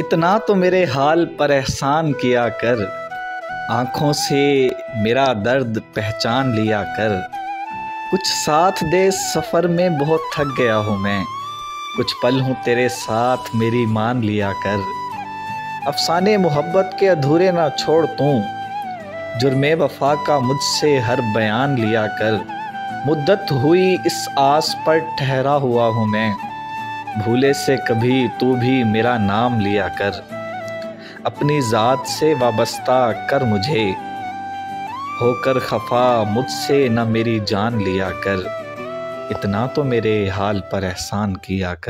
इतना तो मेरे हाल पर एहसान किया कर, आँखों से मेरा दर्द पहचान लिया कर। कुछ साथ दे सफ़र में बहुत थक गया हूँ मैं, कुछ पल हूँ तेरे साथ मेरी मान लिया कर। अफसाने मोहब्बत के अधूरे ना छोड़ तू, जुर्मे वफा का मुझसे हर बयान लिया कर। मुद्दत हुई इस आस पर ठहरा हुआ हूँ मैं। भूले से कभी तू भी मेरा नाम लिया कर। अपनी ज़ात से वाबस्ता कर मुझे। होकर खफा मुझसे न मेरी जान लिया कर। इतना तो मेरे हाल पर एहसान किया कर।